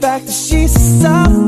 fact that she's a soft